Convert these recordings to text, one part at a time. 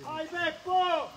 Vai Beppo!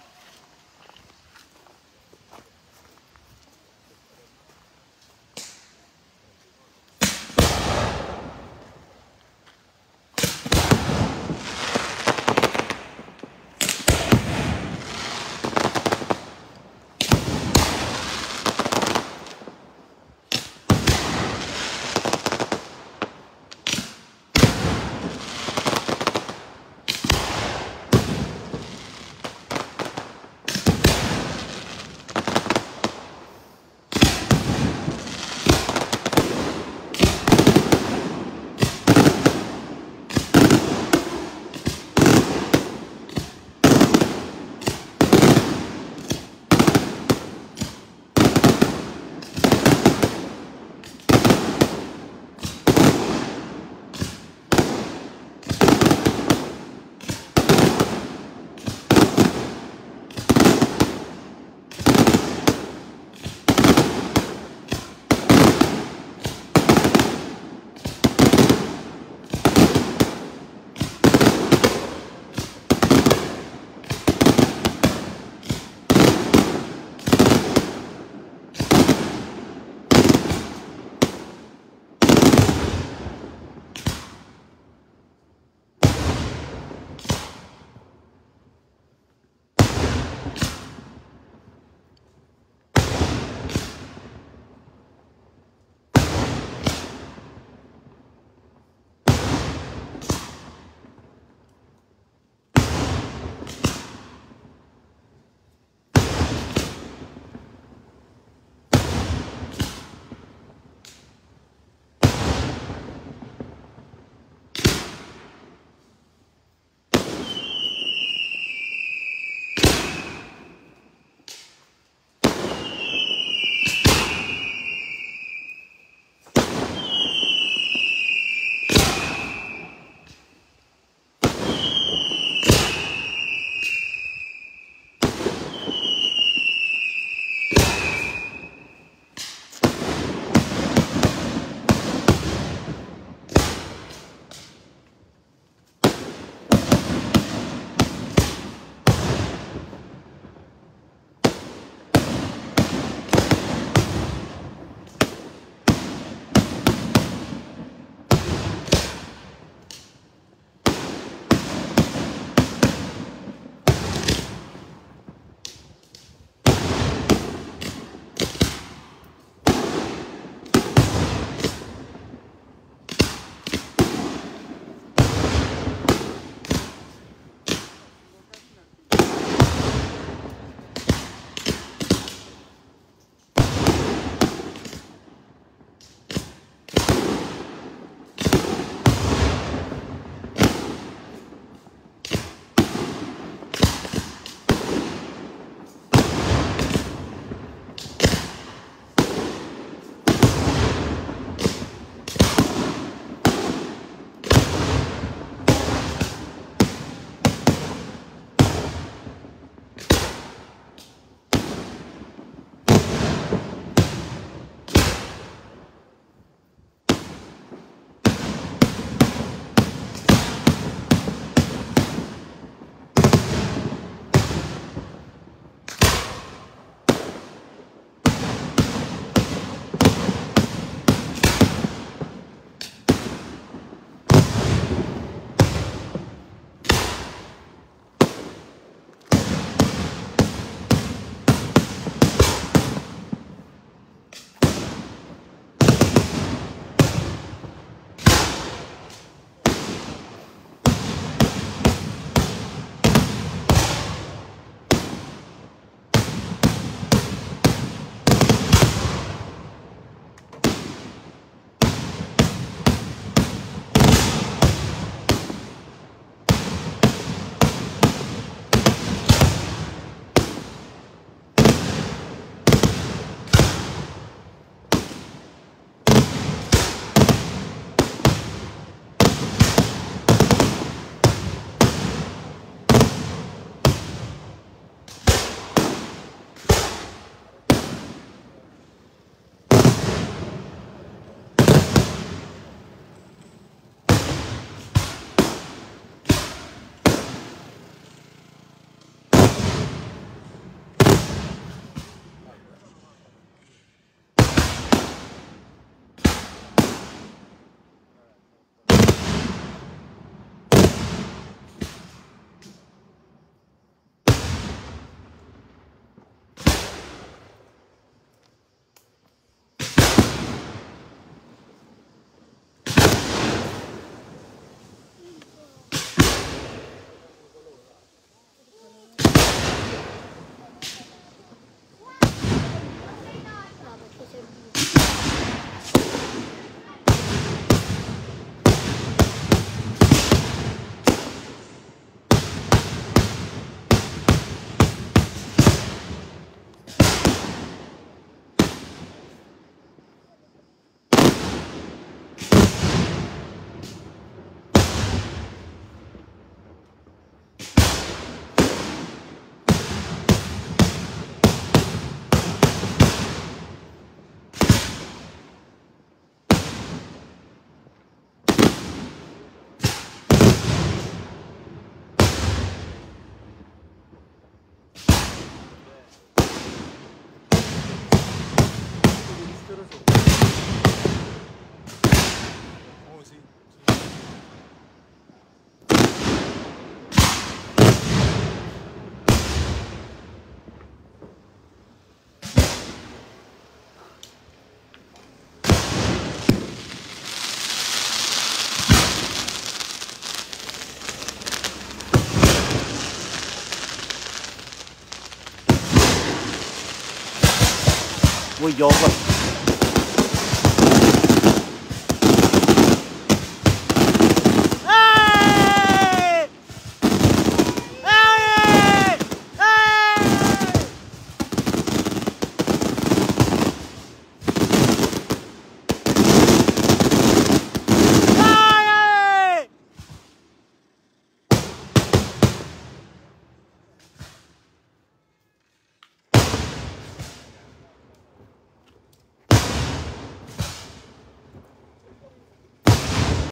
Foi, Yoga.